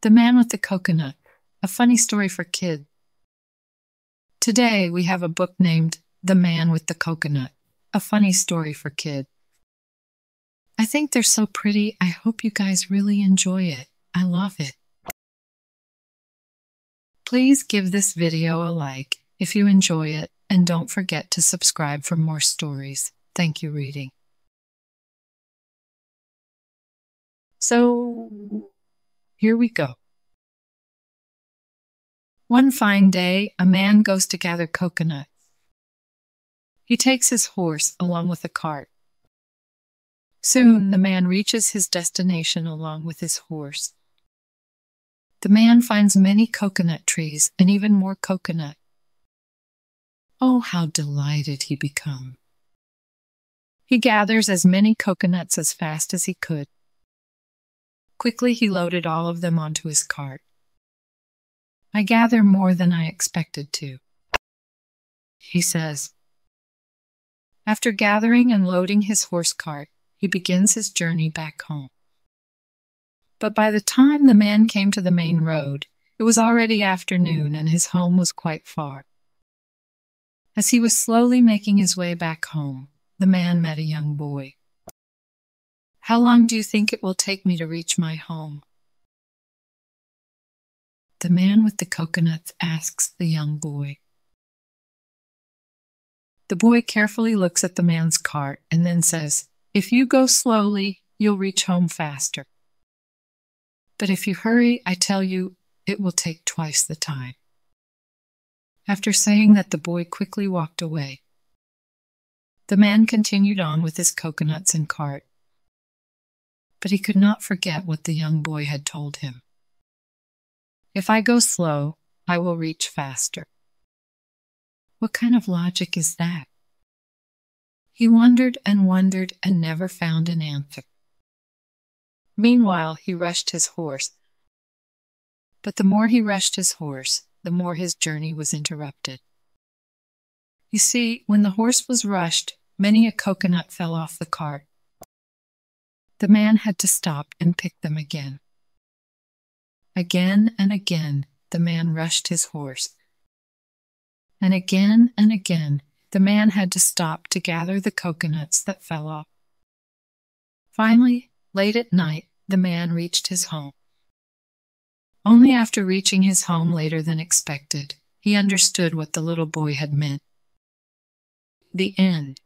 The Man with the Coconut, a funny story for kids. Today we have a book named The Man with the Coconut, a funny story for kids. I think they're so pretty. I hope you guys really enjoy it. I love it. Please give this video a like if you enjoy it and don't forget to subscribe for more stories. Thank you, reading. So, here we go. One fine day, a man goes to gather coconuts. He takes his horse along with a cart. Soon the man reaches his destination along with his horse. The man finds many coconut trees and even more coconut. Oh, how delighted he becomes. He gathers as many coconuts as fast as he could. Quickly he loaded all of them onto his cart. I gather more than I expected to, he says. After gathering and loading his horse cart, he begins his journey back home. But by the time the man came to the main road, it was already afternoon and his home was quite far. As he was slowly making his way back home, the man met a young boy. How long do you think it will take me to reach my home? The man with the coconuts asks the young boy. The boy carefully looks at the man's cart and then says, If you go slowly, you'll reach home faster. But if you hurry, I tell you, it will take twice the time. After saying that, the boy quickly walked away. The man continued on with his coconuts and cart but he could not forget what the young boy had told him. If I go slow, I will reach faster. What kind of logic is that? He wondered and wondered and never found an answer. Meanwhile, he rushed his horse. But the more he rushed his horse, the more his journey was interrupted. You see, when the horse was rushed, many a coconut fell off the cart, the man had to stop and pick them again. Again and again, the man rushed his horse. And again and again, the man had to stop to gather the coconuts that fell off. Finally, late at night, the man reached his home. Only after reaching his home later than expected, he understood what the little boy had meant. The end.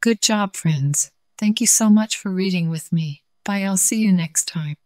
Good job, friends. Thank you so much for reading with me. Bye, I'll see you next time.